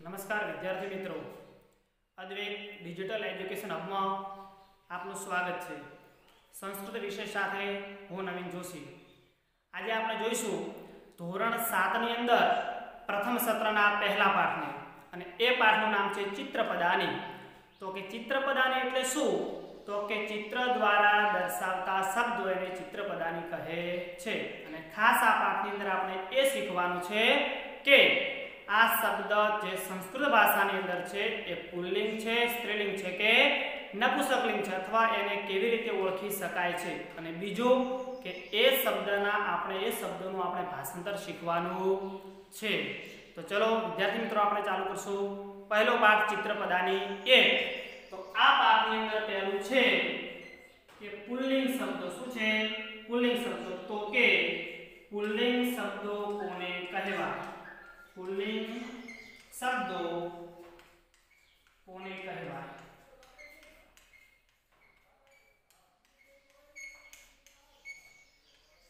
નમસ્કાર વિદ્યાર્થી મિત્રો. અદ્વૈત ડિજિટલ એજ્યુકેશન હબમાં આપનું સ્વાગત છે. સંસ્કૃત વિષય સાથે હું નવીન જોશી. આજે આપણે જોઈશું ધોરણ સાતની અંદર પ્રથમ સત્રના પહેલા પાઠને અને એ પાઠનું નામ છે ચિત્રપદાની. તો કે ચિત્રપદાની એટલે શું? તો કે ચિત્ર દ્વારા દર્શાવતા શબ્દો એને ચિત્રપદાની કહે છે. અને ખાસ આ પાઠની અંદર આપણે એ શીખવાનું છે કે આ શબ્દ જે સંસ્કૃત ભાષાની અંદર છે, એ પુલ્લિંગ છે, સ્ત્રીલિંગ છે કે નપુસકલિંગ છે અથવા એને કેવી રીતે ઓળખી શકાય છે? અને બીજું કે એ શબ્દના આપણે, એ શબ્દોનું આપણે ભાષાંતર શીખવાનું છે. તો ચલો, વિદ્યાર્થી મિત્રો, આપણે ચાલુ કરશું. પહેલો પાઠ ચિત્રપદાની એક. તો આ પાઠની અંદર પહેલું છે કે પુલ્લિંગ શબ્દો શું છે? પુલ્લિંગ શબ્દો તો કે પુલ્લિંગ શબ્દો કોને કહેવાય પુલ્લિંગ શબ્દો કોને કહેવાય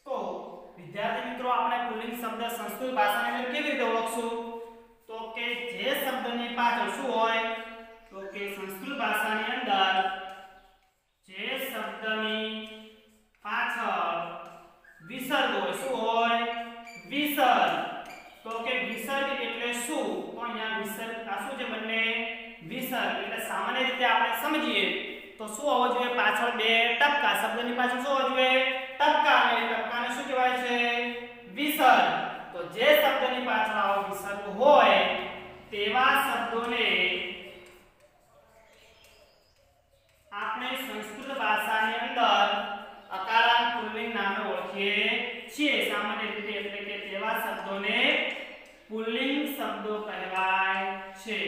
તો વિદ્યાર્થી મિત્રો આપણે પુલ્લિંગ શબ્દ સંસ્કૃત ભાષાની અંદર કેવી રીતે ઓળખશું, તો કે જે શબ્દની પાછળ શું હોય તો કે સંસ્કૃત ભાષાની અંદર જે શબ્દની પાછળ વિસર્ગ હોય શું હોય વિસર્ગ તો કે વિસર્ગ એટલે શું? તો અહીંયા વિસર્ગ આ શું છે બંને? વિસર્ગ એટલે સામાન્ય રીતે આપણે સમજીએ તો શું હોવો જોઈએ? પાછળ બે ટપકા. શબ્દની પાછળ શું હોવો જોઈએ? ટપકા. અને ટપકાને શું કહેવાય છે? વિસર્ગ તો જે શબ્દની પાછળ આવો વિસર્ગ હોય, તેવા શબ્દોને આપણે સંસ્કૃત ભાષાની અંદર અકારાંત પુલ્લિંગ નામે ઓળખીએ છીએ. સામાન્ય રીતે એટલે કે તેવા શબ્દોને પુલ્લિંગ શબ્દો કહેવાય છે.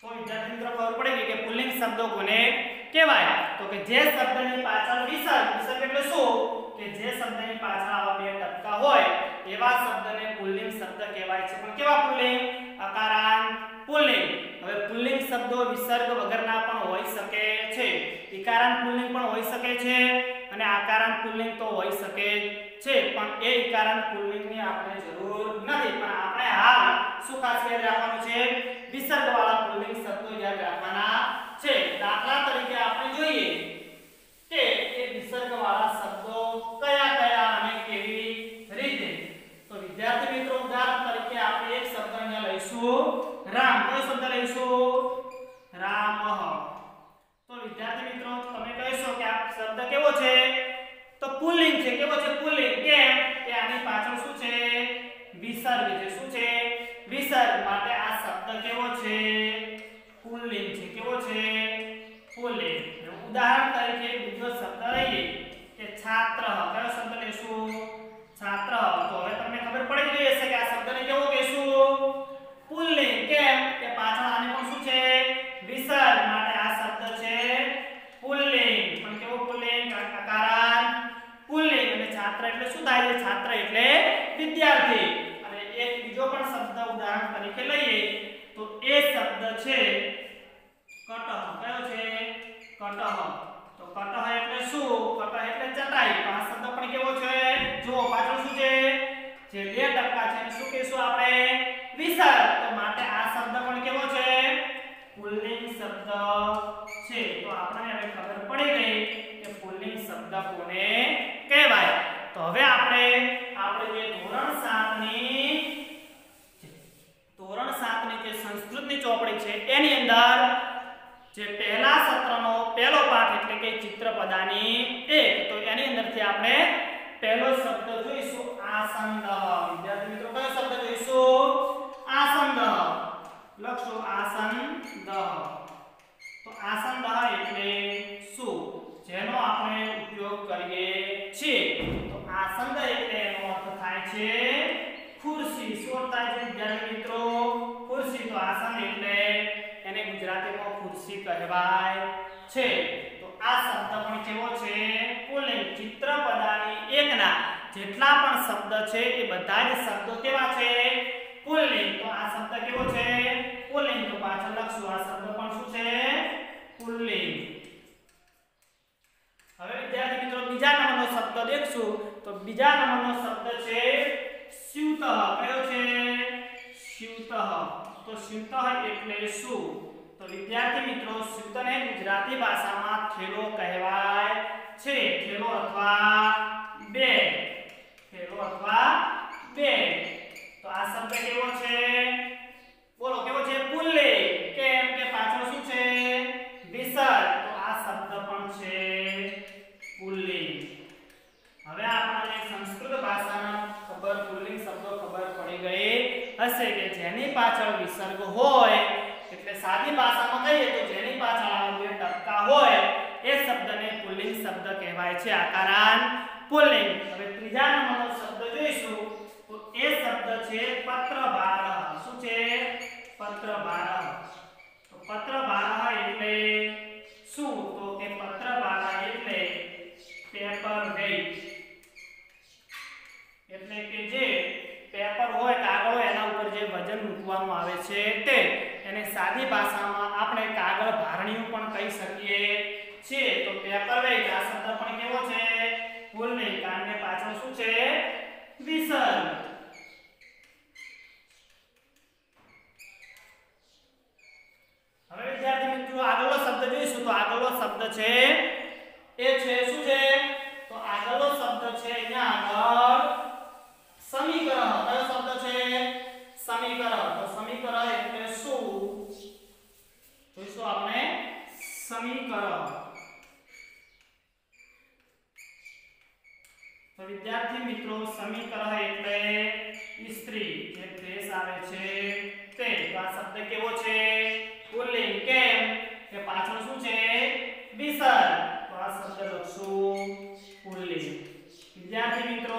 તો વિદ્યાર્થી મિત્રો ખબર પડે કે પુલ્લિંગ શબ્દો કોને કહેવાય? તો કે જે શબ્દની પાછળ વિસર્ગ વિસર્ગ એટલે શું? કે જે શબ્દની પાછળ આવા બે ટપકા હોય, એવા શબ્દને પુલ્લિંગ શબ્દ કહેવાય છે. પણ કેવા પુલ્લિંગ? અકારાંત પુલ્લિંગ. હવે પુલ્લિંગ શબ્દો વિસર્ગ વગરના પણ હોઈ શકે છે. ઇકારાંત પુલ્લિંગ પણ હોઈ શકે છે. અને આકારાંત પુલ્લિંગ તો હોઈ શકે છે, પણ એ ઇકારાંત પુલ્લિંગની આપણે જરૂર નથી. પણ આપણે હાલ શું ખાસ યાદ રાખવાનું છે? વિસર્ગ વાળા પુલ્લિંગ શબ્દો યાદ રાખવાના છે. દાખલા તરીકે આપણે જોઈએ કે એ વિસર્ગ વાળા શબ્દો કયા કયા અને કેવી રીતે? તો વિદ્યાર્થી મિત્રો ઉદાહરણ તરીકે આપણે એક શબ્દ અહીંયા લઈશું. રામ, કયો શબ્દ લઈશું? વિદ્યાર્થી મિત્રો, તમે કહેશો કે આ શબ્દ કેવો છે? તો પુલ્લિંગ છે. કેવો છે પુલ્લિંગ કેમ? કે આની પાછળ શું છે? વિસર્ગ છે. શું છે? વિસર્ગ. માટે આ શબ્દ કેવો છે? પુલ્લિંગ છે. કેવો છે? પુલ્લિંગ ઉદાહરણ તરીકે બીજો શબ્દ લઈએ કે છાત્ર. કયો શબ્દ લેશું? છાત્ર. તો હવે તમને ખબર પડી ગઈ હશે કે આ શબ્દને કેવો કહેશું પુલ્લિંગ કેમ કે પાછળ આને પણ શું છે વિસર્ગ માટે આ શબ્દ છે પુલ્લિંગ પણ કેવો પુલ્લિંગ અકારાંત પુલ્લિંગ અને છે છાત્ર એટલે વિદ્યાર્થી. અને એક બીજો પણ શબ્દ ઉદાહરણ તરીકે લઈએ તો એ શબ્દ છે કટહ કયો છે કટહ તો કટહ એટલે શું કટહ એટલે ચટાઈ તો આ શબ્દ પણ કેવો છે જો પાછળ શું છે જે બે ટપકા છે એને શું કહીશું આપણે વિસર્ગ તો માટે આ શબ્દ પણ કેવો છે પુલ્લિંગ શબ્દ છે તો આપણને હવે ખબર પડી ગઈ કે પુલ્લિંગ શબ્દ કોને કહેવાય તો હવે આપણે આપણે જે ધોરણ 7 ની ધોરણ 7 ની જે સંસ્કૃતની ચોપડી છે એની અંદર જે પહેલા સત્રનો પહેલો પાઠ એટલે કે ચિત્રપદાની એક તો એની અંદરથી આપણે પહેલો શબ્દ જોઈશું આસંદ વિદ્યાર્થી મિત્રો કયો શબ્દ જોઈશું આસંદ લખશો આસંદ તો આસંદ એટલે શું જેનો આપણે ઉપયોગ કરીએ છીએ તો આસંદ એટલે એનો અર્થ થાય છે ખુરશી શું થાય છે વિદ્યાર્થી મિત્રો ખુરશી તો આસન એટલે એને ગુજરાતીમાં ખુરશી કહેવાય છે તો આ શબ્દ પણ કેવો છે પુલ્લિંગ ચિત્રપદાની એકના જેટલા પણ શબ્દ છે એ બધા જ શબ્દો કેવા છે? પુલ્લિંગ તો આ શબ્દ કેવો છે? પુલ્લિંગ તો પાછળ લખશું. આ શબ્દ પણ શું છે? પુલ્લિંગ હવે વિદ્યાર્થી મિત્રો, બીજા નામનો શબ્દ દેખશું. તો બીજા નામનો શબ્દ છે સ્યુતઃ. કયો છે? સ્યુતઃ. તો સ્યુતઃ એટલે શું? તો વિદ્યાર્થી મિત્રો, સ્યુતને ગુજરાતી ભાષામાં થેલો કહેવાય છે. થેલો અથવા બેગ થેલો અથવા બેગ તો આ શબ્દ કેવો છે? બોલો, કેવો છે? પુલ્લિંગ કેમ કે પાછળ શું છે? વિસર્ગ તો આ શબ્દ પણ છે પુલ્લિંગ હવે આપણને સંસ્કૃત ભાષાના ખબર પુલ્લિંગ શબ્દો ખબર પડી ગઈ હશે કે જેની પાછળ વિસર્ગ હોય, એટલે સાદી ભાષામાં કહીએ તો જેની પાછળ આવા બે હોય, એ શબ્દને પુલ્લિંગ શબ્દ કહેવાય છે. આકારાન પુલ્લિંગ. હવે ત્રીજા નંબરનો શબ્દ શબ્દ છે પત્રભાર શું છે? પત્રભાર તો પત્રભાર એટલે શું? તો કે પત્રભાર એટલે પેપર વેઇટ એટલે કે જે પેપર હોય કાગળ હોય એના ઉપર જે વજન મૂકવામાં આવે છે તે. એને સાદી ભાષામાં આપણે કાગળ ભારણીયું પણ કહી શકીએ છીએ. તો પેપર વેઇટ આ શબ્દ પણ કેવો છે? ભૂલ નહીં, કારણ કે પાછળ શું છે? વિસર્ગ. હવે વિદ્યાર્થી મિત્રો, આગળનો શબ્દ જોઈશું તો આગળનો શબ્દ છે, એ છે શું છે? તો આગળનો શબ્દ છે અહીંયા આગળ સમીકરણ. કયો શબ્દ છે? સમીકરણ. તો સમીકરણ એટલે શું? જોઈશું આપણે. સમીકરણ. તો વિદ્યાર્થી મિત્રો, સમીકરણ એટલે સ્ત્રી જે પ્રેસ આવે છે તે. તો આ શબ્દ કેવો છે? પુલ્લિંગ કેમ? કે પાછળ શું છે? બિસર તો આ શબ્દ લખશું પુલ્લિંગ વિદ્યાર્થી મિત્રો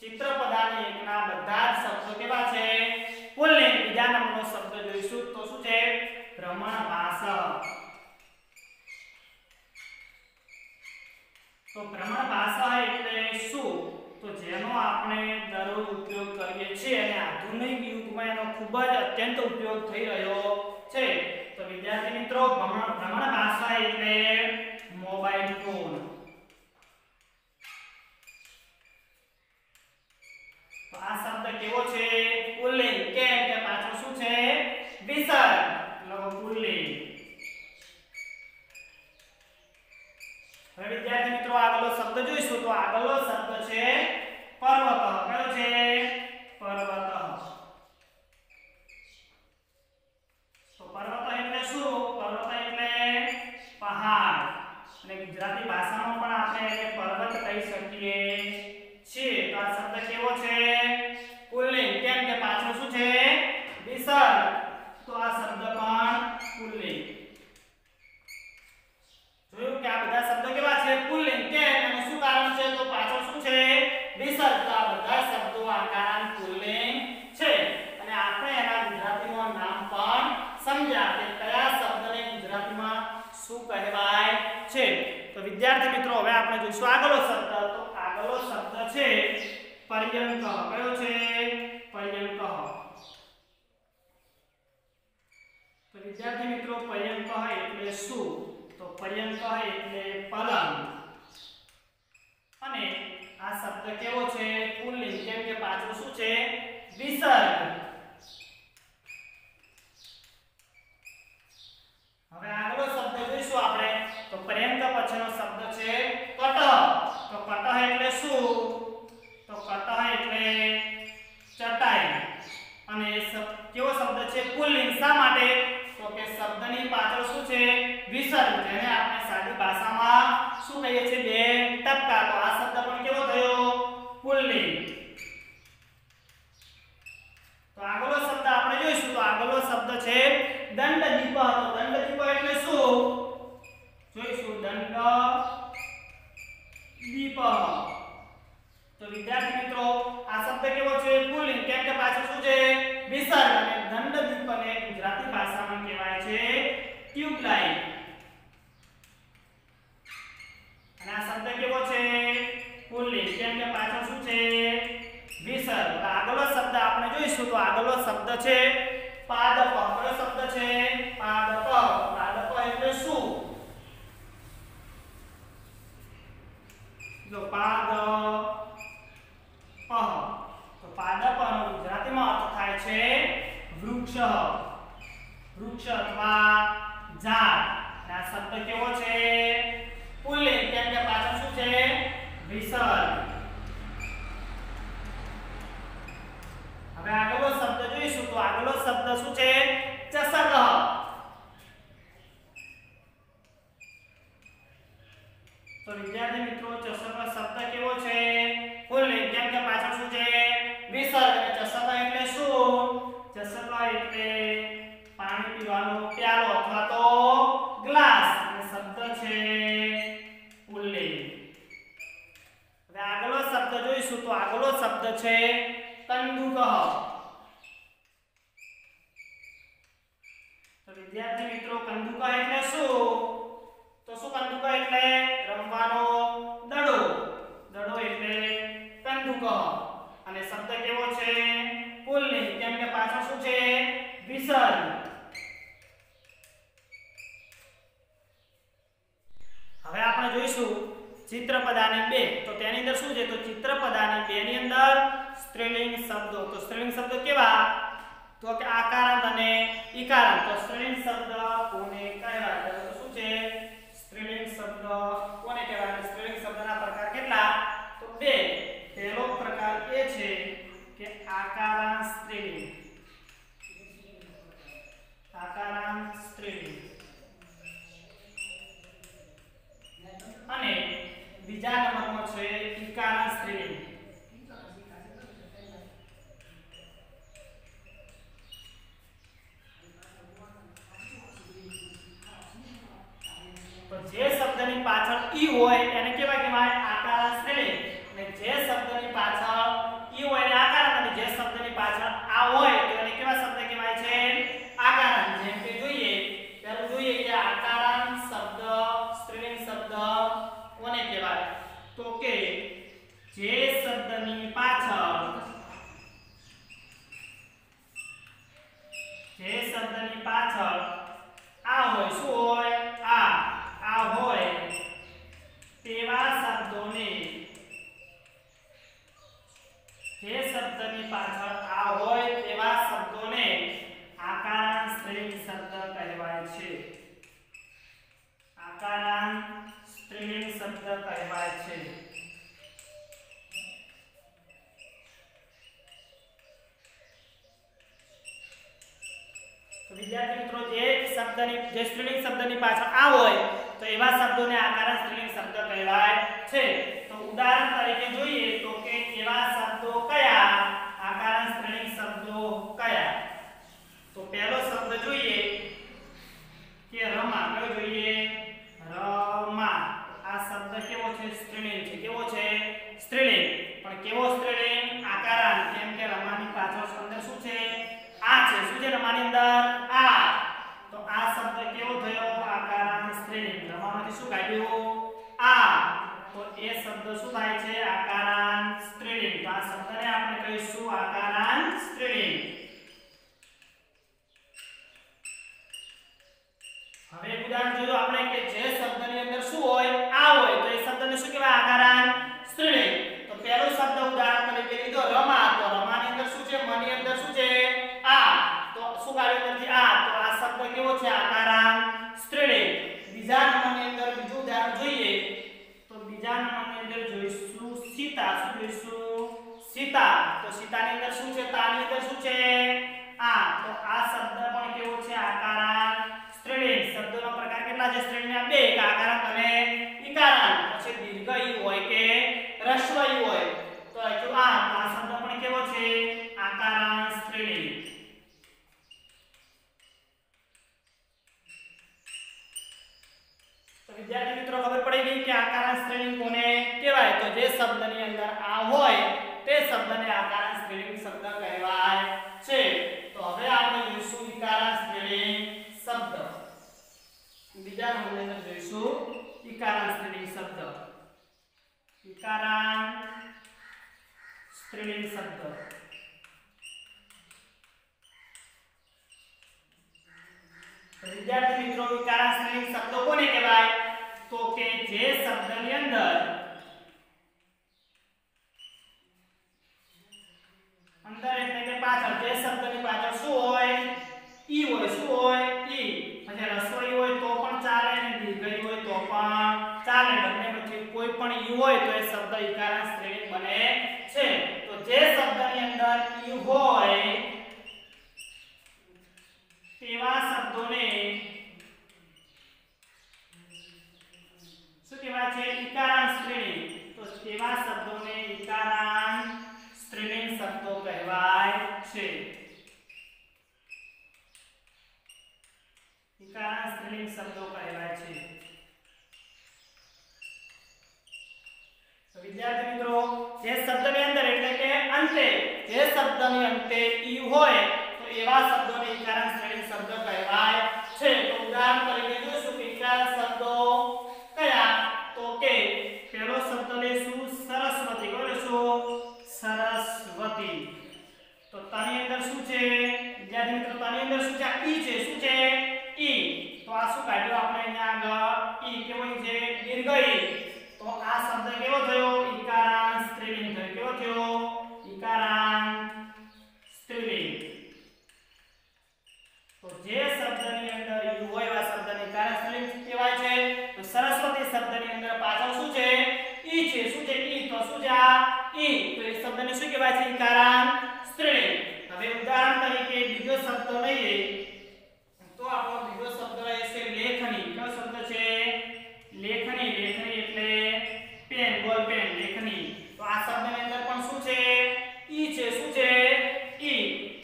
ચિત્રપદાની એકના બધા જ શબ્દો કેવા છે? પુલ્લિંગ બીજા નંબરનો શબ્દ જોઈશું તો શું છે? ભ્રમણ ભાષા તો ભ્રમણ ભાષા એટલે શું? તો જેનો આપણે દરરોજ ઉપયોગ કરીએ છીએ અને આધુનિક યુગમાં એનો ખૂબ જ અત્યંત ઉપયોગ થઈ રહ્યો છે. તો વિદ્યાર્થી મિત્રો, ભ્રમણ ભાષા એટલે મોબાઈલ ફોન આ શબ્દ કેવો છે? પુલ્લિંગ કેમ કે પાછળ શું છે? વિસર્ગ એટલે પુલ્લિંગ હવે વિદ્યાર્થી મિત્રો આગળનો શબ્દ જોઈશું. તો આગળનો શબ્દ છે પર્વત. કયો છે પર્વત તો પર્વત એટલે શું પર્વત એટલે પહાડ અને ગુજરાતી ભાષામાં પણ આપણે એને પર્વત કહી શકીએ છીએ તો આ શબ્દ કેવો છે પુલ્લિંગ કેમ કે પાછળ શું છે વિસર્ગ તો આ શબ્દ પણ પુલ્લિંગ જોયું કે આ બધા શબ્દો કેવા છે પુલ્લિંગ કેમ એનું શું કારણ છે તો પાછળ શું છે વિસર્ગ તો આ બધા શબ્દો આકારાંત પુલ્લિંગ છે અને આપણે એના ગુજરાતીમાં નામ પણ સમજ્યા કે કયા શબ્દને ગુજરાતીમાં શું કહેવાય છે. તો વિદ્યાર્થી મિત્રો, હવે આપણે જોઈશું આગળનો શબ્દ. તો આગળનો શબ્દ છે પર્યંક. કયો છે? પર્યંક. તો વિદ્યાર્થી મિત્રો, પર્યંક એટલે શું? તો પર્યંક એટલે પલંગ. અને આ શબ્દ કેવો છે? પુલ્લિંગ કેમ કે પાછળ શું છે? વિસર્ગ. હવે આગળનો શબ્દ જોઈશું આપણે. તો પર્યંક પછીનો શબ્દ છે કટ તો કટ એટલે શું? તો કટ એટલે ચટાઈ. અને કેવો શબ્દ છે? પુલ્લિંગ. શા માટે? તો કે શબ્દની પાછળ શું છે? વિસર્ગ. જેને આપણે સાદી ભાષામાં શું કહીએ છીએ? બે ટપકા. તો આ શબ્દ પણ કેવો થયો? પુલ્લિંગ. તો આગળનો શબ્દ આપણે જોઈશું. તો આગળનો શબ્દ છે દંડદીપ તો દંડદીપ એટલે શું જોઈશું દંડ દીપ તો વિદ્યાર્થી મિત્રો આ શબ્દ કેવો છે પુલ્લિંગ કેમ કે પાછળ શું છે વિસર્ગ અને દંડદીપને ગુજરાતી ભાષામાં કહેવાય છે ટ્યુબલાઇટ અને આ શબ્દ કેવો છે પુલ્લિંગ કેમ કે પાછળ શું છે વિસર્ગ તો આગળનો શબ્દ આપણે જોઈશું તો આગળનો શબ્દ છે પાદપ કયો શબ્દ છે પાદપ પાદપ એટલે શું જો પાદ પહ તો પાદપનો ગુજરાતીમાં અર્થ થાય છે વૃક્ષ વૃક્ષ અથવા ઝાડ અને આ શબ્દ કેવો છે પુલ્લિંગ કેમ કે પાછળ શું છે વિસર્ગ હવે આગળનો શબ્દ જોઈશું તો આગળનો શબ્દ શું છે ચસક તો વિદ્યાર્થી મિત્રો ચસક શબ્દ કેવો છે પુલ્લિંગ કેમ કે પાછળ શું છે વિસર્ગ અને ચસક એટલે શું ચસક એટલે પાણી પીવાનો પ્યાલો અથવા તો ગ્લાસ અને શબ્દ છે પુલ્લિંગ હવે આગળનો શબ્દ જોઈશું તો આગળનો શબ્દ છે કંદુકહ તો વિદ્યાર્થી મિત્રો, કંદુકા એટલે શું? તો શું કંદુકા એટલે? રમવાનો દડો. દડો એટલે કંદુક. અને શબ્દ કેવો છે? પુલ્લિંગ કેમ કે પાછળ શું છે? વિસર્ગ હવે આપણે જોઈશું ચિત્રપદાની બે. તો તેની અંદર શું છે? તો ચિત્રપદાની બે ની અંદર સ્ત્રીલિંગ શબ્દો. તો સ્ત્રીલિંગ શબ્દો કેવા? તો કે આકારાંત અને ઈકારાંત તો સ્ત્રીલિંગ શબ્દ કોને કહેવાય? તો શું છે? સ્ત્રીલિંગ શબ્દ કોને કહેવાય? સ્ત્રીલિંગ શબ્દના પ્રકાર કેટલા? તો બે. પહેલો પ્રકાર એ છે કે આકારાંત સ્ત્રીલિંગ. આકારાંત સ્ત્રીલિંગ. અને બીજા નંબરમાં છે ઈકારાંત સ્ત્રીલિંગ. જે શબ્દની પાછળ ઈ હોય એને કેવા કહેવાય આકારાંત સ્ત્રીલિંગ અને જે શબ્દની પાછળ ઈ હોય એને આકારાંત અને જે શબ્દની પાછળ આ હોય તો એને કેવા શબ્દ કહેવાય છે આકારાંત જેમ કે જોઈએ પહેલું જોઈએ કે આકારાંત શબ્દ સ્ત્રીલિંગ શબ્દ કોને કહેવાય તો કે જે શબ્દની પાછળ જે શબ્દની પાછળ આ હોય શું હોય આ આ હોય તેવા શબ્દોને જે શબ્દની પાછળ આ હોય તેવા શબ્દોને આકારાંત સ્ત્રીલિંગ શબ્દ કહેવાય છે આકારાંત સ્ત્રીલિંગ શબ્દ કહેવાય છે તો વિદ્યાર્થી મિત્રો જે શબ્દની જે સ્ત્રીલિંગ શબ્દની પાછળ આ હોય તો એવા શબ્દોને આકારાંત સ્ત્રીલિંગ શબ્દ કહેવાય છે તો ઉદાહરણ તરીકે જોઈએ તો કે એવા શબ્દો કયા આકારાંત સ્ત્રીલિંગ શબ્દો કયા તો પહેલો શબ્દ જોઈએ કે રમા કયો જોઈએ રમા આ શબ્દ કેવો છે? સ્ત્રીલિંગ છે. કેવો છે? સ્ત્રીલિંગ. પણ કેવો સ્ત્રીલિંગ? આકારાંત કેમ કે રમાની પાછળ શબ્દ શું છે? આ છે. શું છે રમાની અંદર? આ. તો આ શબ્દ કેવો થયો? આકારાંત સ્ત્રીલિંગ. રમામાંથી શું કાઢ્યું? આ. તો એ શબ્દ શું થાય છે? આકારાંત સ્ત્રીલિંગ. તો આ શબ્દને આપણે કહીશું આકારાંત સ્ત્રીલિંગ. હવે ઉદાહરણ જોયું આપણે કે જે શબ્દની અંદર શું હોય? શબ્દને શું કહેવાય સ્ત્રીલિંગ તો પહેલો શબ્દ ઉદાહરણ તરીકે લીધો, રમા. તો રમાની અંદર શું છે? મની અંદર શું છે? આ. તો શું કાર્ય કરતી આ. તો આ શબ્દ કેવો છે? આકારાન સ્ત્રીલિંગ બીજા નંબરની અંદર બીજું ઉદાહરણ જોઈએ. તો બીજા નંબરની અંદર જોઈશું સીતા. શું જોઈશું? સીતા. તો સીતાની અંદર શું છે? તાની અંદર શું છે? આ. તો આ શબ્દ પણ કેવો છે? આકારાન સ્ત્રીલિંગ શબ્દોનો પ્રકાર કેટલા છે? સ્ત્રીલિંગના બે. એક આકારાંત અને ઈકારાંત પછી દીર્ઘ ઈ હોય કે હ્રસ્વ ઈ હોય તો લખ્યું આ તો આ શબ્દ પણ કેવો છે આકારાંત સ્ત્રીલિંગ વિદ્યાર્થી મિત્રો, ખબર પડી ગઈ કે આકારાંશ શ્રેણી કોને કહેવાય? તો જે શબ્દની અંદર આ હોય, તે શબ્દને આકારાંશ શ્રેણી શબ્દ કહેવાય છે. તો હવે આપણે જોઈશું વિકારાંશ શ્રેણી શબ્દ. બીજા નંબરની અંદર જોઈશું વિકારાંશ શ્રેણી શબ્દ. વિકારાંશ શ્રેણી શબ્દ. વિદ્યાર્થી મિત્રો વિકારાશ્રય શબ્દો કોને કહેવાય? તો કે જે શબ્દની અંદર અંદર એટલે કે પાછળ જે શબ્દની પાછળ શું હોય? ઈ હોય, શું હોય? ઈ. અને રસોઈ હોય તો પણ ચાલે અને દીર્ઘઈ હોય તો પણ ચાલે. બંને પછી કોઈ પણ ઈ હોય તો એ શબ્દ ઈકારાશ્રય બને છે. તો જે શબ્દની અંદર ઈ હોય કહેવાય છે ઇકારાંત શ્રેણી તો તેવા શબ્દોને ઇકારાંત શ્રેણી શબ્દો કહેવાય છે. ઇકારાંત શ્રેણી શબ્દો કહેવાય છે. વિદ્યાર્થી મિત્રો, જે શબ્દની અંદર એટલે કે અંતે, જે શબ્દની અંતે ઈ હોય, તો એવા શબ્દોને ઇકારાંત શ્રેણી શબ્દ કહેવાય છે તો ઉદાહરણ તરીકે જોઈશું કે ઈકારાંત શબ્દો કયા તો કે પહેલો શબ્દ લેશું સરસ્વતી કયો લેશું સરસ્વતી તો તાની અંદર છે? વિદ્યાર્થી મિત્રો તાની અંદર શું છે? ઈ છે. શું છે? ઈ તો આ શું કાઢ્યું આપણે અહીંયા આગળ? ઈ કેવો છે? દીર્ઘ ઈ તો આ શબ્દ કેવો થયો? ઈકારાંત સ્ત્રીલિંગ થયો. કેવો થયો? ઈકારાંત સ્ત્રીલિંગ. તો જે શબ્દની અંદર ઈ હોય એવા શબ્દને ઈકારાંત સ્ત્રીલિંગ કહેવાય છે. તો સરસ્વતી શબ્દની અંદર પાછળ શું છે? ઈ છે. શું છે? ઈ તો શું છે આ? ઈ તો એ શબ્દને શું કહેવાય છે? ઈકારાંત સ્ત્રીલિંગ હવે ઉદાહરણ તરીકે બીજો શબ્દ લઈએ તો આપણો બીજો શબ્દ રહેશે લેખની કયો શબ્દ છે લેખની લેખની એટલે પેન બોલ પેન લેખની તો આ શબ્દની અંદર પણ શું છે ઈ છે શું છે ઈ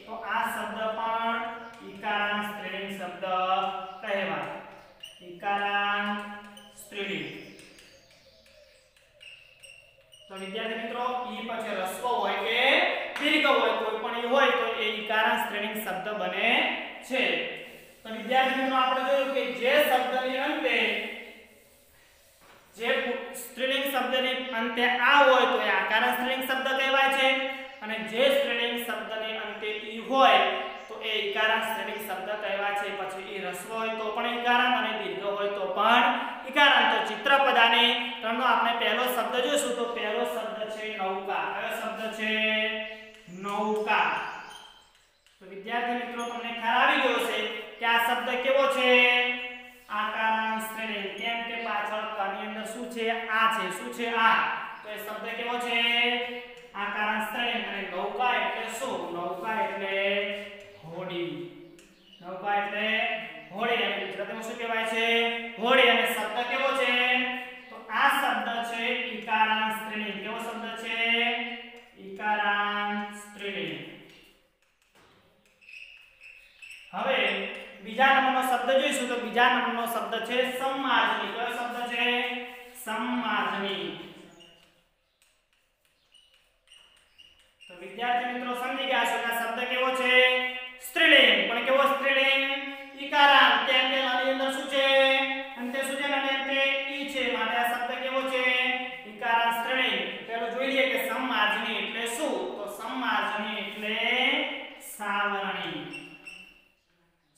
તો આ શબ્દ પણ ઈકારાંત સ્ત્રીલિંગ શબ્દ કહેવાય ઈકારાંત સ્ત્રીલિંગ તો વિદ્યાર્થી મિત્રો ઈ પછી રસ્વ હોય કે દીર્ઘ હોય કોઈ પણ ઈ હોય તો એ ઈકારાંત સ્ત્રીલિંગ શબ્દ બને છે તો વિદ્યાર્થી મિત્રો આપણે જોયું કે જે શબ્દની અંતે જે પુ- સ્ત્રીલિંગ શબ્દની અંતે આ હોય તો એ આકારાંત સ્ત્રીલિંગ શબ્દ કહેવાય છે અને જે સ્ત્રીલિંગ શબ્દની અંતે ઈ હોય તો એ ઈકારાંત સ્ત્રીલિંગ શબ્દ કહેવાય છે પછી ઈ રસ્વ હોય તો પણ ઈકારાંત અને દીર્ઘ હોય તો પણ ઈકારાંત તો ચિત્રપદાને ત્રણનો આપણે પહેલો શબ્દ જોઈશું તો પહેલો શબ્દ છે નૌકા કયો શબ્દ છે નૌકા તો વિદ્યાર્થી મિત્રો તમને ખ્યાલ આવી ગયો છે કે આ શબ્દ કેવો છે આકારાંત સ્ત્રીલિંગ કેમ કે પાછળ કની અંદર શું છે આ છે શું છે આ શબ્દ કેવો છે? આકારાંત સ્ત્રીલિંગ અને નૌકા એટલે શું? નૌકા એટલે હોડી. નૌકા એટલે હોડી અને ગુજરાતીમાં શું કહેવાય છે? હોડી અને શબ્દ કેવો છે? તો આ શબ્દ છે ઈકારાંત સ્ત્રીલિંગ. કેવો શબ્દ છે? ઈકારાંત સ્ત્રીલિંગ. હવે બીજા નંબરનો શબ્દ જોઈશું તો બીજા નંબરનો શબ્દ છે સમાજની કયો શબ્દ છે? સમાજની વિદ્યાર્થી મિત્રો સમજી ગયા છો કે આ શબ્દ કેવો છે સ્ત્રીલિંગ પણ કેવો સ્ત્રીલિંગ ઈકારાંત કેમ કે આની અંદર શું છે અંતે શું છે અને અંતે ઈ છે માટે આ શબ્દ કેવો છે ઈકારાંત સ્ત્રીલિંગ પેલો જોઈ લઈએ કે સમાજની એટલે શું તો સમાજની એટલે સાવરણી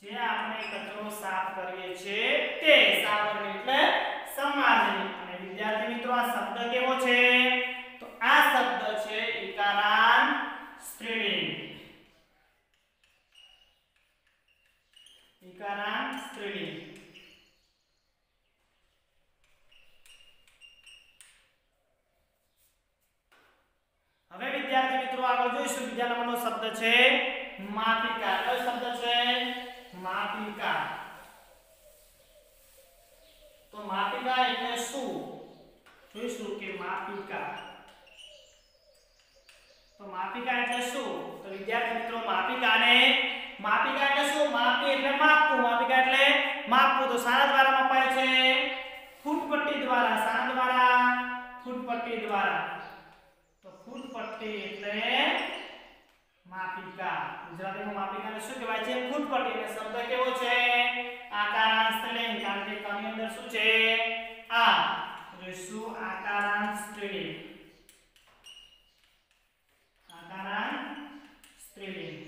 જે આપણે કચરો સાફ કરીએ છીએ તે સાવરણી એટલે સમાજની અને વિદ્યાર્થી મિત્રો આ શબ્દ કેવો છે તો આ શબ્દ છે ઈકારાંત સ્ત્રીલિંગ ઈકારાંત સ્ત્રીલિંગ હવે વિદ્યાર્થી મિત્રો આગળ જોઈશું બીજા નંબરનો શબ્દ છે માપિકા કયો શબ્દ છે માપિકા તો માપિકા એટલે શું જોઈશું કે માપિકા. તો માપિકા એટલે શું? તો વિદ્યાર્થી મિત્રો માપિકાને માપિકા એટલે શું? માપી એટલે માપવું. માપિકા એટલે માપવું. તો સારા દ્વારા મપાય છે ફૂટપટ્ટી દ્વારા. સારા દ્વારા ફૂટપટ્ટી દ્વારા. તો ફૂટપટ્ટી એટલે માપિકા. ગુજરાતીમાં માપિકાને શું કહેવાય છે? ફૂટપટ્ટી. એટલે શબ્દ કેવો છે? આકારાંત લેન કારણ કે કની અંદર શું છે? આ. એટલે શું આકારાંત સ્ત્રીલિંગ આકારાંત સ્ત્રીલિંગ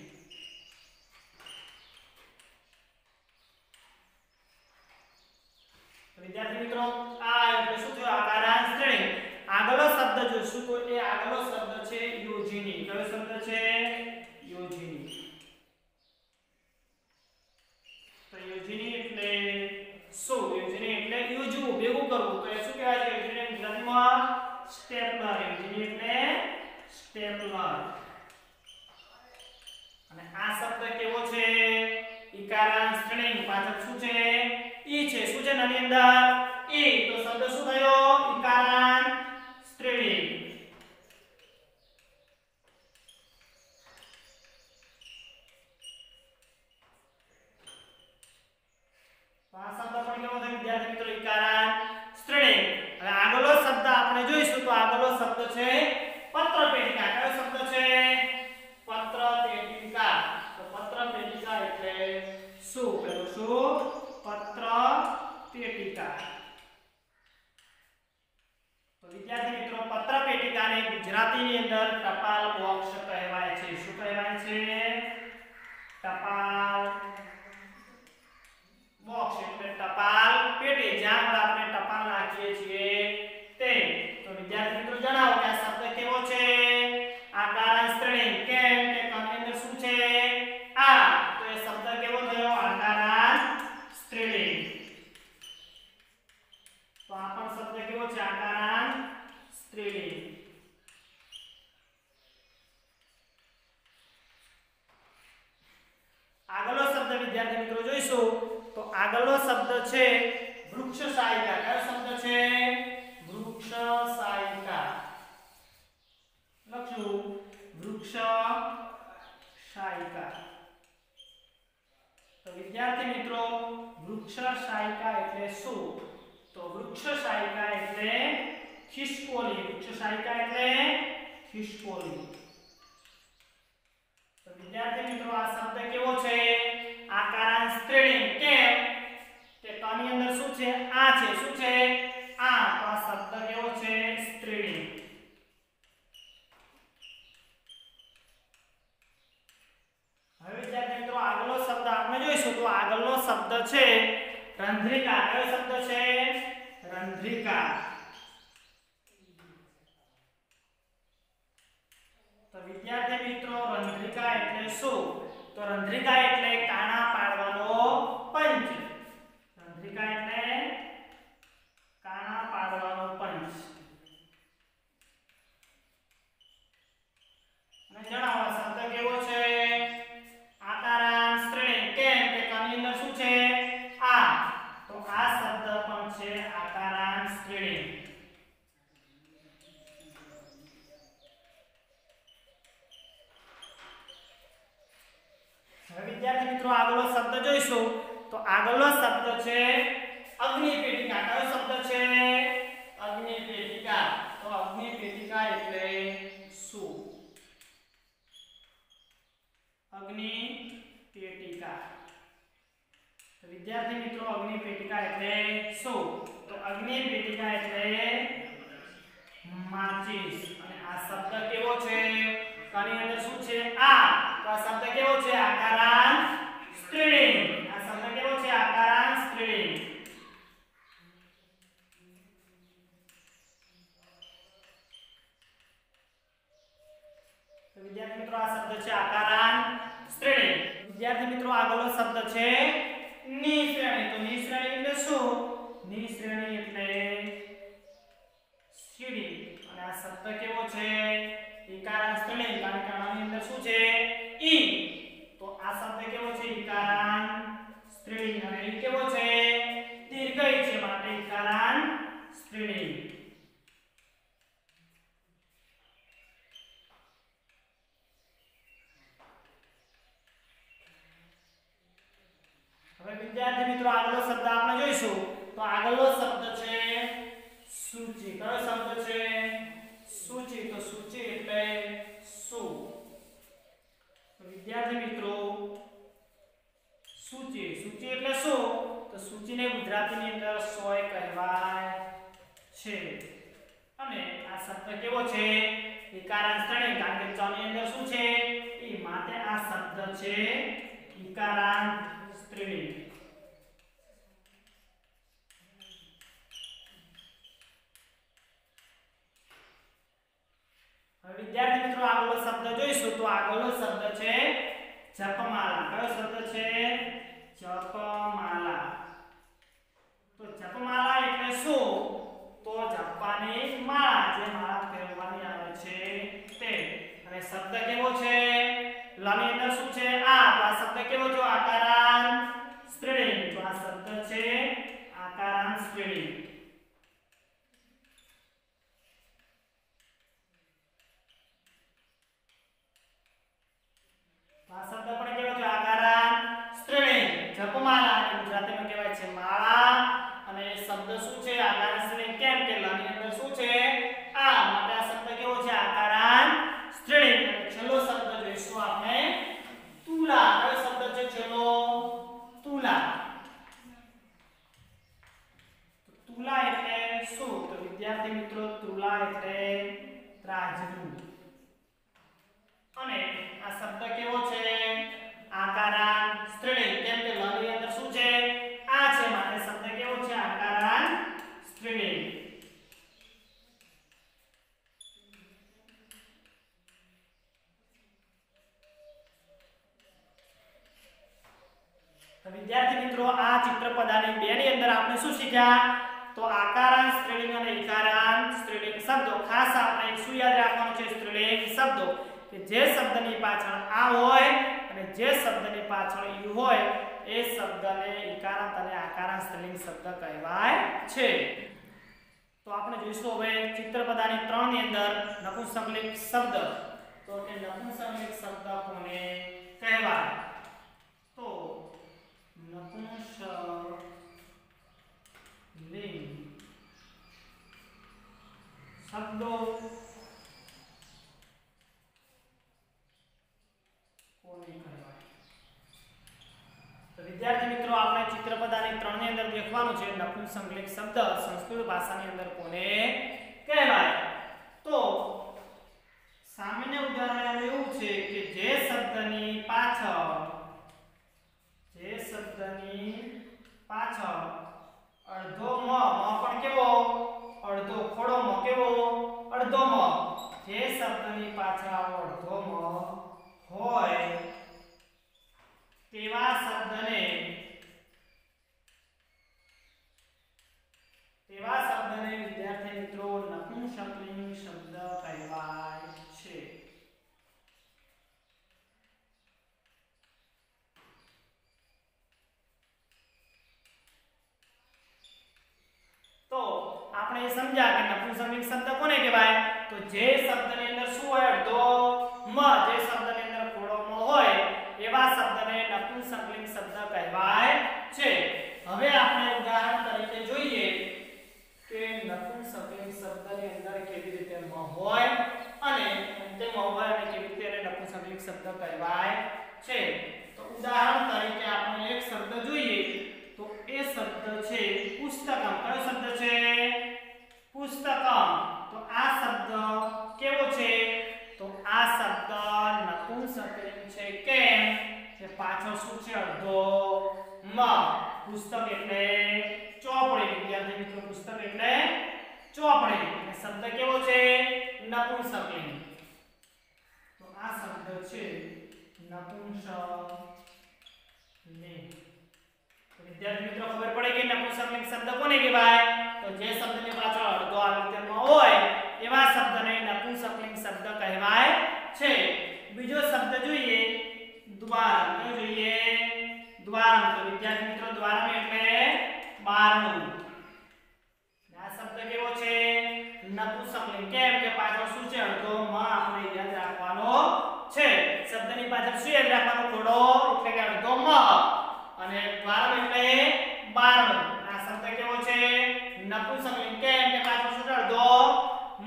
વિદ્યાર્થી મિત્રો, આ એટલે શું થયું? આકારાંત સ્ત્રીલિંગ આગળનો શબ્દ જોઈશું. તો એ આગળનો શબ્દ છે યોજિની કયો શબ્દ છે? યોજિની તો યોજિની એટલે શું એટલે યોજવું ભેગું કરવું તો એ શું કહેવાય છે યોજિની ગુજરાતીમાં સ્ટેપલર એટલે સ્ટેપલર અને આ શબ્દ કેવો છે? ઈકારાંત સ્ત્રીલિંગ પાછળ શું છે? ઈ છે. શું છે નાની અંદર? ઈ. તો શબ્દ શું થયો? ઈકારાંત સ્ત્રીલિંગ તો આ શબ્દ પણ કેવો થયો વિદ્યાર્થી મિત્રો ઈકારાંત સ્ત્રીલિંગ હવે આગળનો શબ્દ આપણે જોઈશું તો આગળનો શબ્દ છે પત્ર પેટિકા કયો શબ્દ છે પત્ર પેટિકા તો પત્ર પેટિકા એટલે શું પેલું શું પત્ર પેટિકા તો વિદ્યાર્થી મિત્રો પત્ર પેટિકાને ગુજરાતીની અંદર ટપાલ બોક્સ કહેવાય છે. શું કહેવાય છે? ટપાલ બોક્સ એટલે ટપાલ પેટી જ્યાં પણ આપણે ટપાલ નાખીએ છીએ તે તો વિદ્યાર્થી મિત્રો જણાવો કે આ શબ્દ કેવો છે આકારાંત સ્ત્રીલિંગ કેમ કે કની અંદર શું છે આ તો એ શબ્દ કેવો થયો આકારાંત સ્ત્રીલિંગ તો આ પણ શબ્દ કેવો છે આકારાંત સ્ત્રીલિંગ આગળનો શબ્દ વિદ્યાર્થી જોઈશું તો આગળનો શબ્દ છે વૃક્ષ સહાયિકા. કયો શબ્દ છે? વૃક્ષ સહાયિકા. લખશું વૃક્ષ સહાયિકા. તો વિદ્યાર્થી મિત્રો, વૃક્ષ સહાયિકા એટલે શું? તો વૃક્ષ સહાયિકા એટલે ખિસકોલી. વૃક્ષ સહાયિકા એટલે ખિસકોલી. તો વિદ્યાર્થી મિત્રો, આ શબ્દ કેવો છે? આકારાંત શ્રેણી કેમ કે કની અંદર શું છે? આ છે. શું છે? આ તો આ શબ્દ કેવો છે? શ્રેણી. હવે વિદ્યાર્થી મિત્રો, આગળનો શબ્દ આપણે જોઈશું. તો આગળનો શબ્દ છે રંધ્રિકા. કયો શબ્દ છે? રંધ્રિકા. તો વિદ્યાર્થી મિત્રો, રંધ્રિકા એટલે શું? તો રંધ્રિકા એટલે કાણા પાડવાનો પંચ. રંધ્રિકા એટલે કાણા પાડવાનો પંચ અને જણાવો આ શબ્દ કેવો છે આકારાંત સ્ત્રીલિંગ કેમ કે કની અંદર શું છે આ તો આ શબ્દ પણ છે આકારાંત સ્ત્રીલિંગ હવે વિદ્યાર્થી મિત્રો આગળનો શબ્દ જોઈશું તો આગળનો શબ્દ છે અગ્નિ પેટિકા કયો શબ્દ છે અગ્નિ પેટિકા તો અગ્નિ પેટિકા એટલે શું અગ્નિ પેટિકા તો વિદ્યાર્થી મિત્રો અગ્નિ પેટિકા એટલે શું તો અગ્નિ પેટિકા એટલે માચીસ અને આ શબ્દ કેવો છે આની અંદર શું છે આ તો આ શબ્દ કેવો છે આકારાંત સ્ત્રીલિંગ આ શબ્દ કેવો છે આકારાંત સ્ત્રીલિંગ તો વિદ્યાર્થી મિત્રો આ શબ્દ છે આકારાંત શ્રેણી વિદ્યાર્થી મિત્રો આગળનો શબ્દ છે ની શ્રેણી તો ની શ્રેણી એટલે શું ની શ્રેણી એટલે સીડી અને આ શબ્દ કેવો છે સ્ત્રીલિંગ કારણ અંદર શું છે? ઈ. તો આ શબ્દ કેવો છે? ઈકારાન સ્ત્રીલિંગ અને ઈ કેવો છે? દીર્ઘઈ છે માટે ઈકારાન સ્ત્રીલિંગ હવે વિદ્યાર્થી મિત્રો, આગળનો શબ્દ આપણે જોઈશું. તો આગળનો શબ્દ છે સૂચિ કયો શબ્દ છે સૂચિ તો સૂચિ એટલે શું તો વિદ્યાર્થી મિત્રો, સૂચિ. સૂચિ એટલે શું? તો સૂચિને ગુજરાતીની અંદર સોય કહેવાય છે. અને આ શબ્દ કેવો છે? ઈકારાંત શ્રેણી કારણ કે ચની અંદર શું છે? એ માટે આ શબ્દ છે ઈકારાંત સ્ત્રીલિંગ. વિદ્યાર્થી મિત્રો, આગળનો શબ્દ જોઈશું તો આગળનો શબ્દ છે જપમાલા. કયો શબ્દ છે? જપમાલા. તો જપમાલા એટલે શું? તો જપવાની માળા પહેરવાની આવે છે તે અને શબ્દ કેવો છે લની અંદર શું છે આ તો આ શબ્દ કેવો છે આકારાન સ્ત્રીલિંગ તો આ શબ્દ છે આકારાન સ્ત્રીલિંગ તો આ શબ્દ પણ કેવો છે આકારાન સ્ત્રીલિંગ જપમાલા અને ગુજરાતીમાં કહેવાય છે માળા અને એ શબ્દ શું છે આકારાન સ્ત્રીલિંગ કેમ કે લની અંદર શું છે આ માટે આ શબ્દ કેવો છે આકારાન સ્ત્રીલિંગ અને છેલ્લો શબ્દ જોઈશું આપણે તુલા કયો શબ્દ છે છેલ્લો તુલા તો તુલા એટલે શું તો વિદ્યાર્થી મિત્રો તુલા એટલે ત્રાજવું અને આ શબ્દ કેવો છે આકારાન સ્ત્રીલિંગ કેમ કે લની અંદર શું છે આ છે માટે શબ્દ કેવો છે આકારાન સ્ત્રીલિંગ તો વિદ્યાર્થી મિત્રો આ ચિત્રપદાની બે ની અંદર આપણે શું શીખ્યા તો આકારાન સ્ત્રીલિંગ અને ઇકારાન સ્ત્રીલિંગ શબ્દો. ખાસ આપણે શું યાદ રાખવાનું છે, સ્ત્રીલિંગ શબ્દો. કે જે શબ્દની પાછળ આ હોય અને જે શબ્દની પાછળ યુ હોય, એ શબ્દને ઇકારાંત અને આકારાંત સ્ત્રીલિંગ શબ્દ કહેવાય છે. તો આપણે જોઈશું હવે ચિત્રપદાની 3 ની અંદર નપુંસકલિંગ શબ્દ. તો કે નપુંસકલિંગ શબ્દ કોને કહેવાય? તો નપુંસકલિંગ શબ્દો વિદ્યાર્થી મિત્રો, આપણે ચિત્રપદાની 3 ની અંદર લખવાનું છે. નપુંસકલિંગ શબ્દ, સંસ્કૃત ભાષાની અંદર કોને કહેવાય? તો સામાન્ય ઉદાહરણ એવું છે કે જે શબ્દની પાછળ, જે શબ્દની પાછળ અડધો મ મ પણ કેવો? અડધો ખોડો મ કેવો? અડધો મ. જે શબ્દની પાછળ અડધો મ હોય, તેવા શબ્દને તેવા શબ્દને વિદ્યાર્થી મિત્રો નપુંસકલિંગ શબ્દ કહેવાય છે તો આપણે એ સમજ્યા કે નપુંસકલિંગ શબ્દ કોને કહેવાય તો જે શબ્દની અંદર શું હોય અડધો મ જે શબ્દની અંદર થોડો મ હોય એવા શબ્દને નપુંસકલિંગ શબ્દ કહેવાય છે હવે આપણે ઉદાહરણ તરીકે જોઈએ કે નપુંસકલિંગ શબ્દની અંદર કેવી રીતે મ હોય અને અંતે મ હોય અને કેવી રીતે એને નપુંસકલિંગ શબ્દ કહેવાય છે. તો ઉદાહરણ તરીકે આપણે એક શબ્દ જોઈએ. તો એ શબ્દ છે પુસ્તકમ. કયો શબ્દ છે? પુસ્તકમ. તો આ શબ્દ કેવો છે? તો આ શબ્દ નપુંસકલિંગ છે કેમ? કે પાછળ શું છે અડધો મ. પુસ્તક એટલે ચોપડી. વિદ્યાર્થી મિત્રો, પુસ્તક એટલે ચોપડી. શબ્દ કેવો છે? નપુંસકલિંગ આ શબ્દ છે નપુંસકલિંગ તો વિદ્યાર્થી મિત્રો ખબર પડે કે નપુંસકલિંગ શબ્દ કોને કહેવાય તો જે શબ્દની પાછળ અડધો આવી હોય એવા શબ્દને નપુંસકલિંગ શબ્દ કહેવાય છે બીજો શબ્દ જોઈએ દ્વાર કયો જોઈએ દ્વારમ તો વિદ્યાર્થી મિત્રો દ્વારમ એટલે બારણું આ શબ્દ કેવો છે નપુંસકલિંગ કેમ કે પાછળ શું છે અડધો મ આપણે યાદ રાખવાનો છે શબ્દની પાછળ શું એમ રાખવાનો? ઘોડો, એટલે કે અડધો મ અને દ્વારમ એટલે બારણું આ શબ્દ કેવો છે? નપુંસકલિંગ કેમ? કે પાછળ શું અડધો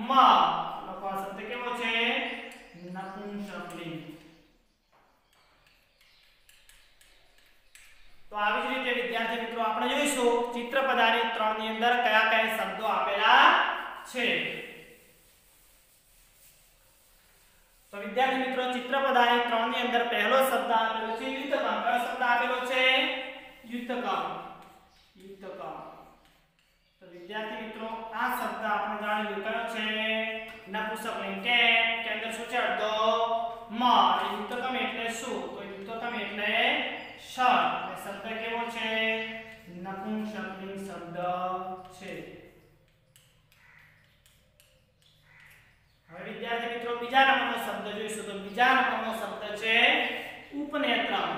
મ લખો આ શબ્દ કેવો છે? નપુંસકલિંગ તો આવી જ રીતે, વિદ્યાર્થી મિત્રો, આપણે જોઈશું ચિત્રપદાની 3 ની અંદર કયા કયા શબ્દો આપેલા છે. તો વિદ્યાર્થી મિત્રો ચિત્રપદાય 3 ની અંદર પહેલો શબ્દ આપેલો છે યુદ્ધકામ કયો શબ્દ આપેલો છે યુદ્ધકામ યુદ્ધકામ તો વિદ્યાર્થી મિત્રો, આ શબ્દ આપણે જાણી કયો છે? નપુંસકલિંગ કે કે અંદર શું છે અડધો? મ યુદ્ધકમ એટલે શું? તો યુદ્ધકામ એટલે ષડ અને શબ્દ કેવો છે? નપુંસકલિંગ શબ્દ છે. બીજા નંબરનો શબ્દ જોઈશું. તો બીજા નંબરનો શબ્દ છે ઉપનેત્રમ.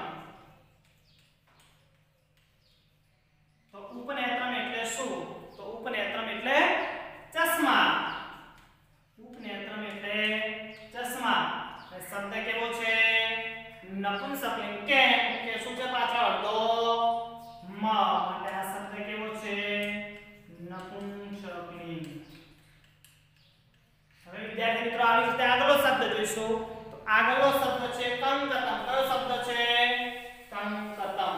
તો ઉપનેત્રમ એટલે શું? તો ઉપનેત્રમ એટલે ચશ્મા. ઉપનેત્રમ એટલે ચશ્મા. શબ્દ કેવો છે? નપુંસકલિંગ કેમ? કે શું છે પાછળ? અડધો મ માટે આ શબ્દ કેવો છે નપુંસકલિંગ હવે વિદ્યાર્થી મિત્રો, આવી રીતે આગળનો શબ્દ જોઈશું. તો આગળનો શબ્દ છે કંકતમ. કયો શબ્દ છે? કંકતમ.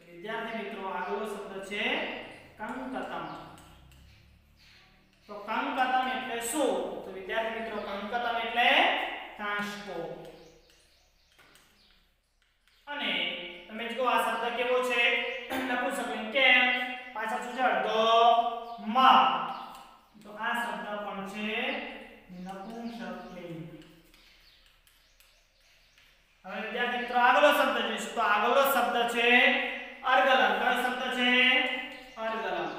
વિદ્યાર્થી મિત્રો, આગળનો શબ્દ છે કંકતમ. તો કંકતમ એટલે શું? તો વિદ્યાર્થી મિત્રો, કંકતમ એટલે કાંસકો. અને તમે જો આ શબ્દ કેવો છે? નપુંસકલિંગ કેમ? પાછળ સુજાડ તો આ શબ્દ પણ છે નપુંસકલિંગ હવે વિદ્યાર્થી મિત્રો આગળનો શબ્દ જોઈશું તો આગળનો શબ્દ છે અર્ગલમ કયો શબ્દ છે અર્ગલમ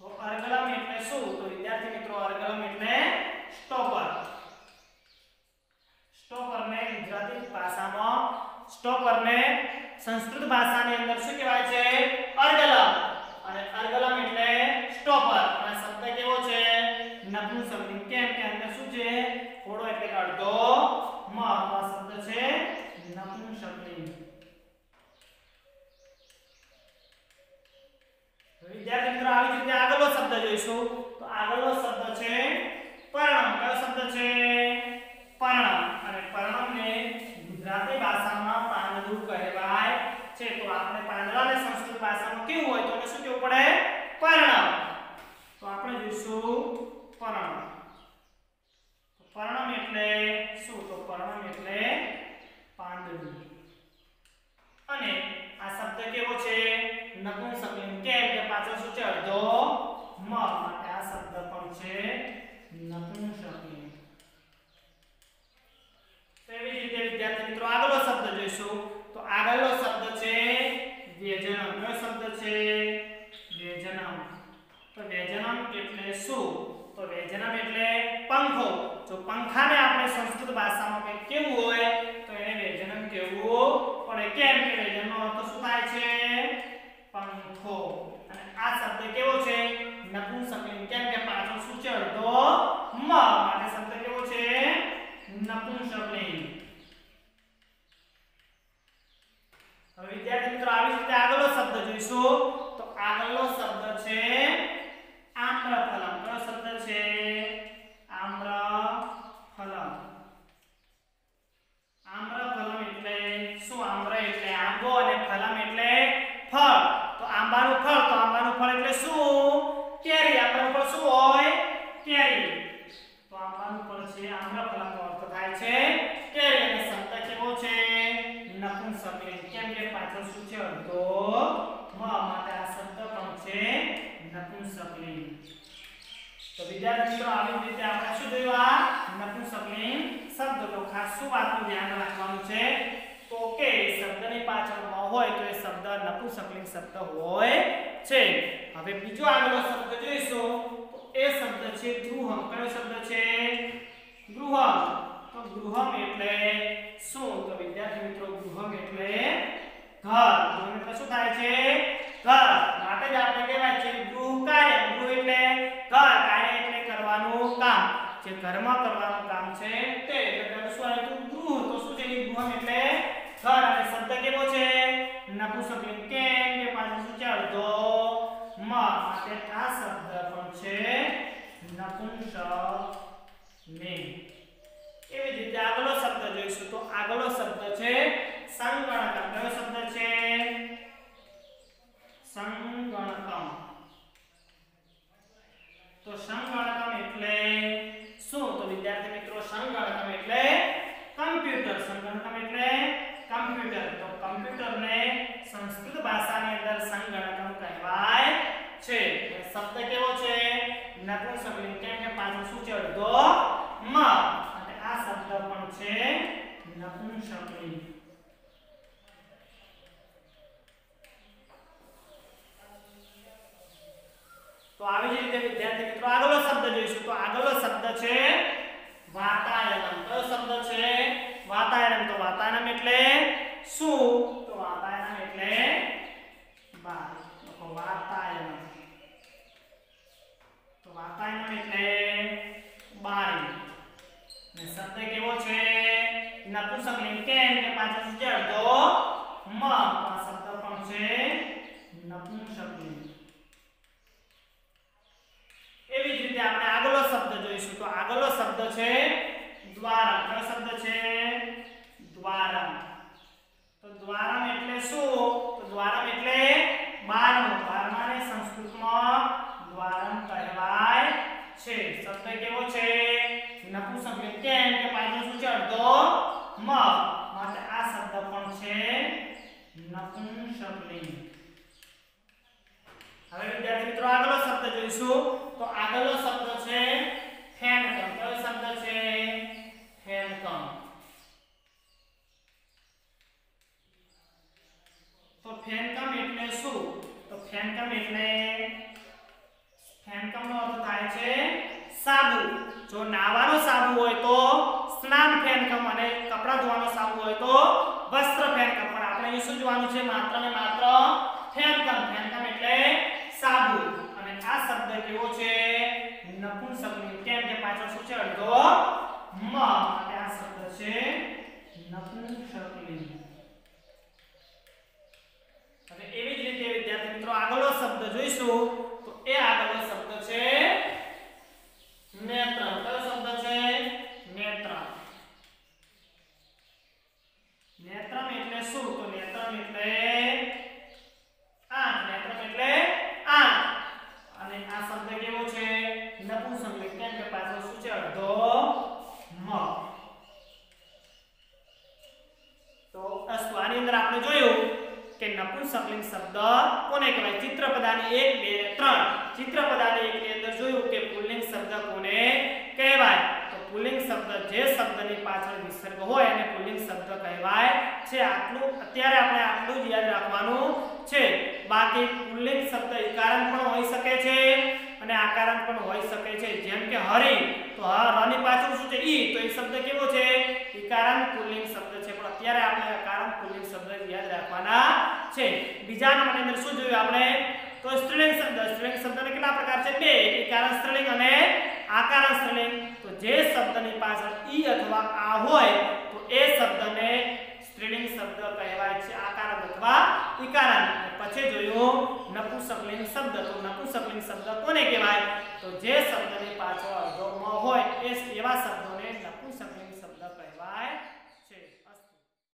તો અર્ગલમ એટલે શું તો વિદ્યાર્થી મિત્રો અર્ગલમ એટલે સ્ટોપર સ્ટોપરને ગુજરાતી ભાષામાં સ્ટોપરને સંસ્કૃત ભાષાની અંદર શું કહેવાય છે અર્ગલમ અને અર્ગલમ એટલે સ્ટોપર અને શબ્દ કેવો છે નપુંસકલિંગ કેમ કે અંદર શું છે થોડો એટલે કે અડધો મ તો આ શબ્દ છે નપુંસકલિંગ વિદ્યાર્થી મિત્રો આવી જ રીતે આગળનો શબ્દ જોઈશું તો આગળનો શબ્દ છે પર્ણમ કયો શબ્દ છે પર્ણમ અને પર્ણમને ગુજરાતી ભાષામાં પાંદડું કહેવાય છે તો આપણે પાંદડાને સંસ્કૃત ભાષામાં કેવું હોય તો એને શું કહેવું પડે પર્ણમ તો આપણે જોઈશું પર્ણમ તો પર્ણમ એટલે શું તો પર્ણમ એટલે પાંદડું અને આ શબ્દ કેવો છે? નપુંસકલિંગ કેમ કે પાછળ શું છે? અડધો મ માટે આ શબ્દ પણ છે નપુંસકલિંગ તેવી જ રીતે વિદ્યાર્થી મિત્રો આગળનો શબ્દ જોઈશું. તો આગળનો શબ્દ છે વ્યજનમ. કયો શબ્દ છે? વ્યજનમ. તો વ્યજનમ એટલે શું? તો વ્યજનમ એટલે પંખો. જો પંખાને આપણે સંસ્કૃત ભાષામાં કંઈક કેવું હોય તો એને વ્યજનમ કહેવું પડે કેમ કે જેનો અર્થ શું થાય છે? પંખો અને આ શબ્દ કેવો છે? નપુંસકલિંગ કેમ કે પાછળ શું છે મ. માટે શબ્દ કેવો છે? નપુંસકલિંગ હવે વિદ્યાર્થી મિત્રો, આવી રીતે આગળનો શબ્દ જોઈશું. તો આગળનો શબ્દ છે આમ્રફલમ કયો શબ્દ છે આમ્રફલમ આમ્રફલમ એટલે શું આમ્ર એટલે આંબો અને ફલમ એટલે ફળ તો આંબાનું ફળ તો આંબાનું ફળ એટલે શું? કેરી આંબાનું ફળ શું હોય? કેરી તો આંબાનું ફળ છે આમ્રફલમનો અર્થ થાય છે કેરી અને શબ્દ કેવો છે? નપુંસકલિંગ કેમ કે પાછળ શું છે? અડધો મ માટે આ શબ્દ પણ છે નપુંસકલિંગ તો વિદ્યાર્થી મિત્રો, આવી રીતે આપણે શું જોયું આ? નપુંસકલિંગ શબ્દ. તો ખાસ શું વાતનું ધ્યાન રાખવાનું છે? તો કે શબ્દની પાછળ ન હોય તો એ શબ્દ નપુંસકલિંગ શબ્દ હોય છે. હવે બીજો આગળનો શબ્દ જોઈશું. તો એ શબ્દ છે ગૃહમ. કયો શબ્દ છે? ગૃહમ. તો ગૃહમ એટલે શું? તો વિદ્યાર્થી મિત્રો, ગૃહમ એટલે ઘર. ગૃહમ એટલે શું થાય છે? ઘર. માટે જ આપણે કહેવાય છે ગૃહ કાર્ય. ગૃહ એટલે ઘર. કાર્ય એટલે કરવાનું કામ. જે ઘરમાં કરવાનું કામ છે તે. એટલે શું આવ્યું ગૃહ. તો શું છે? ગૃહમ એટલે ઘર અને શબ્દ કેવો છે? નપુંસકલિંગ કેમ કે પાછળ શું છે અડધો મ માટે આ શબ્દ પણ છે નપુંસક લિંગ એવી જ રીતે આગળનો શબ્દ જોઈશું તો આગળનો શબ્દ છે સંગણક કયો શબ્દ છે? સંગણકમ. તો સંગણકમ એટલે શું? તો વિદ્યાર્થી મિત્રો, સંગણકમ એટલે કમ્પ્યુટર. સંગણકમ એટલે કમ્પ્યુટર તો કમ્પ્યુટરને સંસ્કૃત ભાષાની અંદર સંગણકમ કહેવાય છે. શબ્દ કેવો છે? નપુંસકલિંગ કેમ કે પાછળ શું છે? અડધો મ. અને આ શબ્દ પણ છે નપુંસકલિંગ તો આવી જ રીતે વિદ્યાર્થી મિત્રો આગળનો શબ્દ જોઈશું. તો આગળનો શબ્દ છે વાતાયનમ. કયો શબ્દ છે? વાતાયનમ. તો વાતાયનમ એટલે શું? તો વાતાયનમ એટલે બાર. તો વાતાયનમ. તો વાતાયનમ એટલે બારી. ને શબ્દ કેવો છે? નપુંસકલિંગ કેમ? કે પાછળ જડ તો મ. આ શબ્દ પણ છે નપુંસકલિંગ એવી જ રીતે આપણે આગળનો શબ્દ જોઈશું. તો આગળનો શબ્દ છે દ્વારમ. કયો શબ્દ છે? દ્વારમ. તો દ્વારમ એટલે શું? તો દ્વારમ એટલે બારમું બારમાને સંસ્કૃતમાં દ્વારમ કહેવાય છે. શબ્દ કેવો છે? નપુંસકલિંગ કેમ કે પાછળ શું છે? અડધો મ માટે આ શબ્દ પણ છે નપુંસકલિંગ. હવે વિદ્યાર્થી મિત્રો આગળનો શબ્દ જોઈશું. તો આગળનો શબ્દ છે ફેનકમ કયો શબ્દ છે ફેનકમ તો ફેનકમ એટલે શું? તો ફેનકમ એટલે ફેનકમનો અર્થ થાય છે સાબુ. જો નાવાનો સાબુ હોય તો સ્નાન ફેનકમ અને કપડા ધોવાનો સાબુ હોય તો વસ્ત્ર ફેનકમ પણ આપણે અહીં શું જોવાનું છે? માત્ર ને માત્ર ફેનકમ ફેનકમ એટલે સાબુ. અને આ શબ્દ કેવો છે? નપુંસકલિંગ કેમ કે પાછળ શું છે? અડધો મ. માટે આ શબ્દ છે નપુંસકલિંગ હવે એવી જ રીતે વિદ્યાર્થી મિત્રો આગળનો શબ્દ જોઈશું, તો એ આગળનો શબ્દ છે નેત્ર. કયો શબ્દ છે? નેત્ર. નેત્રમ એટલે શું તો નેત્રમ એટલે આંખ નેત્રમ એટલે આંખ અને આ શબ્દ કેવો છે નપુંસકલિંગ કેમ કે પાછળ શું છે અડધો મ તો અસ્તુ આની અંદર આપણે જોયું કે નપુંસકલિંગ શબ્દ કોને કહેવાય ચિત્રપદાની 1 2 3 ચિત્રપદાની 1 ની અંદર જોયું કે પુલ્લિંગ શબ્દ કોને કહેવાય તો પુલ્લિંગ શબ્દ જે શબ્દની પાછળ વિસર્ગ હોય એને પુલ્લિંગ શબ્દ કહેવાય છે આટલું અત્યારે આપણે આટલું જ યાદ રાખવાનું છે બાકી પુલ્લિંગ શબ્દ ઇકારણ પણ હોઈ શકે છે અને પણ હોઈ શકે છે. જેમ કે હરિ, તો હ રની પાછળ શું છે? ઈ, તો એ શબ્દ કેવો છે? ઇકારણ પુલ્લિંગ શબ્દ છે. પણ અત્યારે આપણે આકારણ પુલ્લિંગ શબ્દ યાદ રાખવાના છે. બીજા નંબરની અંદર શું જોયું આપણે? તો સ્ત્રીલિંગ શબ્દ. સ્ત્રીલિંગ શબ્દને કેટલા પ્રકાર છે? બે. એક સ્ત્રીલિંગ અને આકારણ સ્ત્રીલિંગ. તો જે શબ્દની પાછળ ઈ અથવા આ હોય, તો એ શબ્દને સ્ત્રીલિંગ શબ્દ કહેવાય છે. આકારાંત અથવા ઇકારાંત પછી જોયો, નપુંસકલિંગ શબ્દ. તો નપુંસકલિંગ શબ્દ કોને કહેવાય? તો જે શબ્દની પાછળ અર્ધો મ હોય, એ એવા શબ્દોને નપુંસકલિંગ શબ્દ કહેવાય.